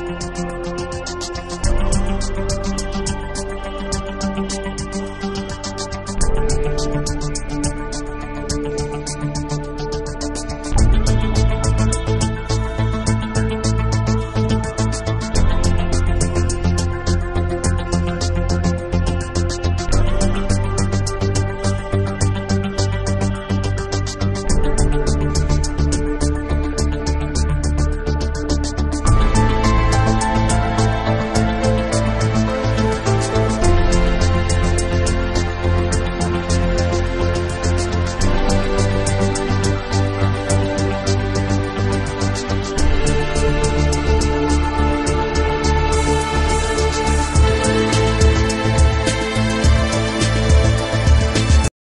Podcast.